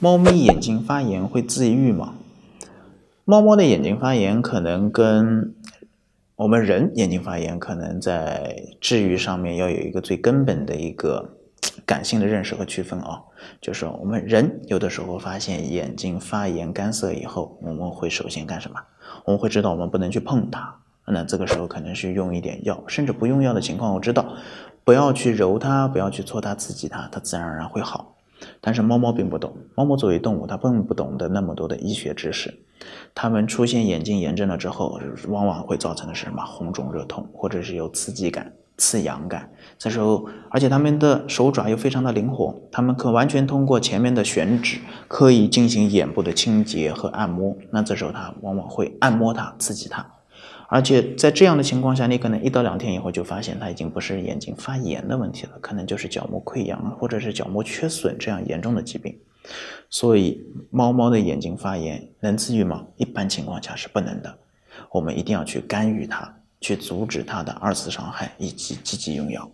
猫咪眼睛发炎会自愈吗？猫猫的眼睛发炎可能跟我们人眼睛发炎可能在治愈上面要有一个最根本的一个感性的认识和区分啊，就是我们人有的时候发现眼睛发炎干涩以后，我们会首先干什么？我们会知道我们不能去碰它，那这个时候可能是用一点药，甚至不用药的情况，我知道不要去揉它，不要去搓它、刺激它，它自然而然会好。但是猫猫并不懂，猫猫作为动物，它并不懂得那么多的医学知识。它们出现眼睛炎症了之后，往往会造成的是什么？红肿热痛，或者是有刺激感、刺痒感。这时候，而且它们的手爪又非常的灵活，它们可完全通过前面的选址，可以进行眼部的清洁和按摩。那这时候，它往往会按摩它，刺激它。而且在这样的情况下，你可能一到两天以后就发现它已经不是眼睛发炎的问题了，可能就是角膜溃疡或者是角膜缺损这样严重的疾病。所以，猫猫的眼睛发炎能治愈吗？一般情况下是不能的。我们一定要去干预它，去阻止它的二次伤害，以及积极用药。